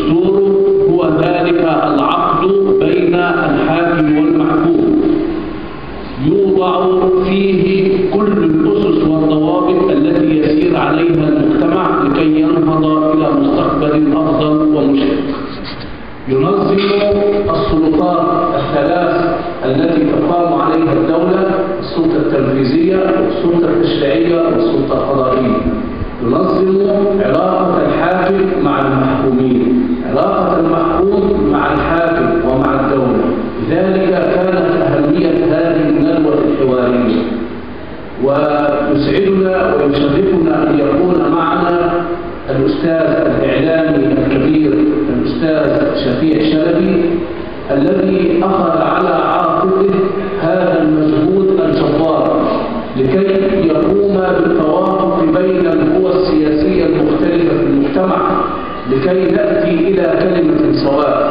الدستور هو ذلك العقد بين الحاكم والمحكوم. يوضع فيه كل الأسس والضوابط التي يسير عليها المجتمع لكي ينهض إلى مستقبل أفضل ومشرق ينظم السلطات الثلاث التي تقام عليها الدولة السلطة التنفيذية والسلطة التشريعية والسلطة القضائية ينظم علاقة ويسعدنا ويشرفنا أن يكون معنا الأستاذ الإعلامي الكبير الأستاذ شفيع شلبي الذي أخذ على عاتقه هذا المجهود الجبار لكي يقوم بالتوافق بين القوى السياسية المختلفة في المجتمع لكي نأتي إلى كلمة سواء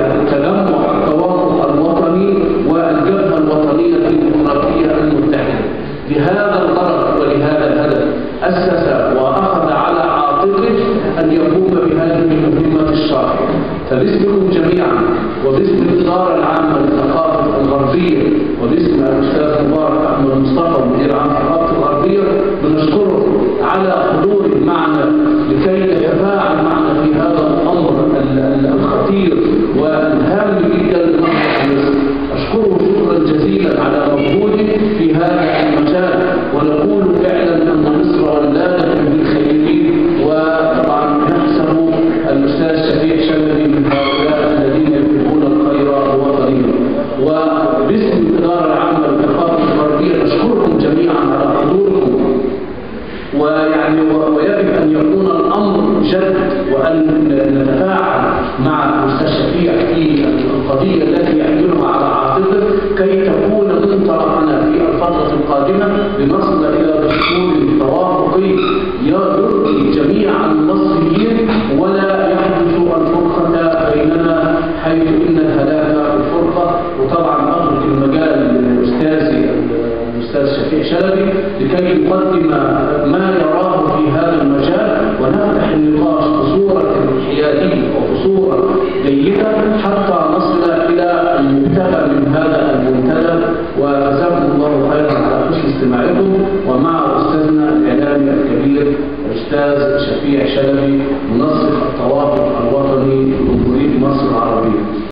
يعني التجمع التوافق الوطني والجبهة الوطنية الديمقراطية المتحدة. لهذا الغرض ولهذا الهدف أسس وأخذ على عاتقه أن يقوم بهذه المهمة الشاقة فباسمكم جميعا وباسم الإدارة العامة للثقافة الغربية وباسم الأستاذ مبارك أحمد مصطفى مدير عام لنصل إلى دستور توافقي يرضي جميع المصريين ولا يحدث الفرقة بيننا حيث إن الهلاك الفرقة وطبعا أترك المجال لأستاذي الأستاذ شفيع شلبي لكي يقدم ما يراه في هذا المجال ونفتح النقاش بصورة حيادية وبصورة جيدة استماعكم ومع أستاذنا الإعلامي الكبير الأستاذ شفيع شلبي منسق الطوابق